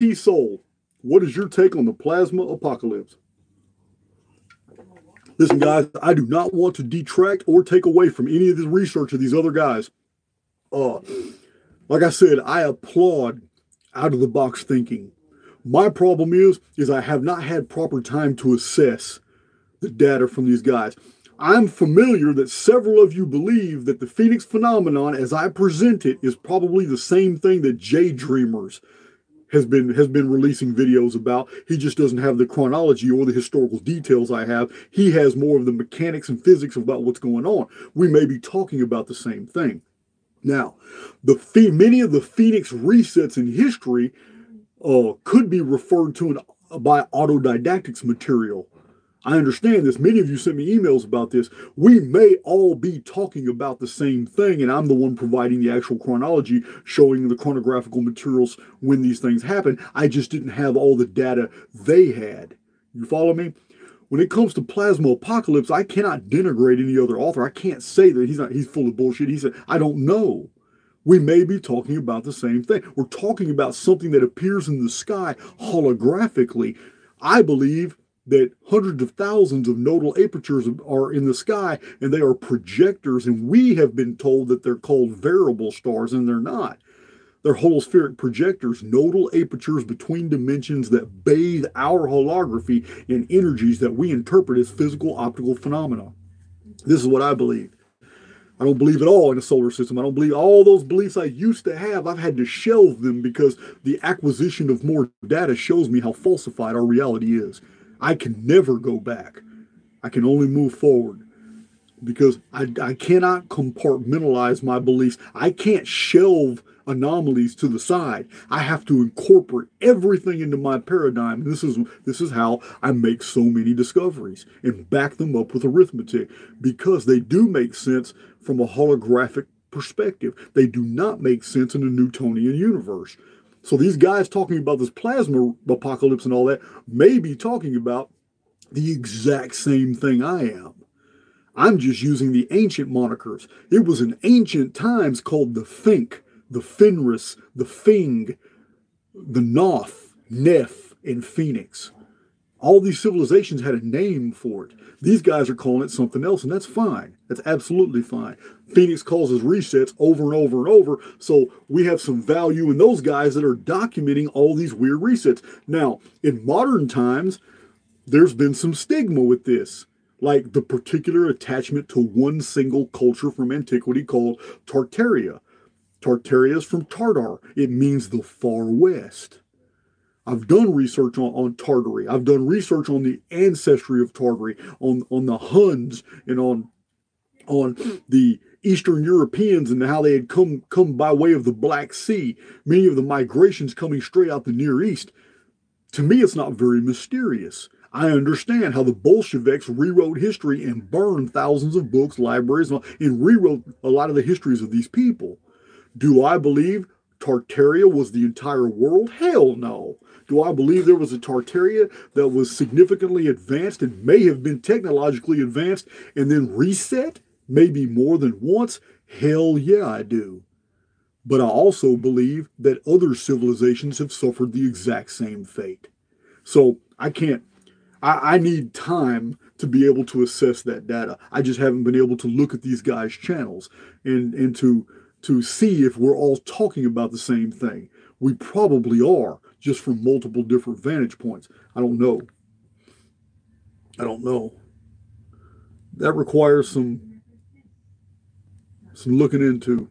T Soul, what is your take on the plasma apocalypse? Listen, guys, I do not want to detract or take away from any of the research of these other guys. Uh, like I said, I applaud out of the box thinking. My problem is, is I have not had proper time to assess the data from these guys. I'm familiar that several of you believe that the Phoenix phenomenon, as I present it, is probably the same thing that Jay Dreamerz has been has been releasing videos about. He just doesn't have the chronology or the historical details I have. He has more of the mechanics and physics about what's going on. We may be talking about the same thing. Now, the many of the Phoenix resets in history uh, could be referred to an, by autodidactics material I understand this. Many of you sent me emails about this. We may all be talking about the same thing, and I'm the one providing the actual chronology, showing the chronographical materials when these things happen. I just didn't have all the data they had. You follow me? When it comes to plasma apocalypse, I cannot denigrate any other author. I can't say that he's not he's full of bullshit. He said, I don't know. We may be talking about the same thing. We're talking about something that appears in the sky holographically. I believe that hundreds of thousands of nodal apertures are in the sky and they are projectors and we have been told that they're called variable stars and they're not they're holospheric projectors nodal apertures between dimensions that bathe our holography in energies that we interpret as physical optical phenomena this is what i believe I don't believe at all in a solar system. I don't believe all those beliefs I used to have. I've had to shelve them because the acquisition of more data shows me how falsified our reality is. I can never go back. I can only move forward because I, I cannot compartmentalize my beliefs. I can't shelve anomalies to the side. I have to incorporate everything into my paradigm. This is this is how I make so many discoveries and back them up with arithmetic because they do make sense from a holographic perspective. They do not make sense in a Newtonian universe. So these guys talking about this plasma apocalypse and all that may be talking about the exact same thing I am. I'm just using the ancient monikers. It was in ancient times called the Fink, the Fenris, the Fing, the Noth, Neph, and Phoenix. All these civilizations had a name for it. These guys are calling it something else, and that's fine. That's absolutely fine. Phoenix calls us resets over and over and over, so we have some value in those guys that are documenting all these weird resets. Now, in modern times, there's been some stigma with this, like the particular attachment to one single culture from antiquity called Tartaria. Tartaria is from Tartar, it means the far west. I've done research on, on Tartary. I've done research on the ancestry of Tartary, on, on the Huns, and on on the Eastern Europeans and how they had come come by way of the Black Sea. Many of the migrations coming straight out the Near East. To me, it's not very mysterious. I understand how the Bolsheviks rewrote history and burned thousands of books, libraries, and rewrote a lot of the histories of these people. Do I believe Tartaria was the entire world? Hell no. Do I believe there was a Tartaria that was significantly advanced and may have been technologically advanced and then reset, maybe more than once? Hell yeah, I do. But I also believe that other civilizations have suffered the exact same fate. So I can't, I, I need time to be able to assess that data. I just haven't been able to look at these guys' channels and, and to to see if we're all talking about the same thing. We probably are, just from multiple different vantage points. I don't know. I don't know. That requires some some looking into.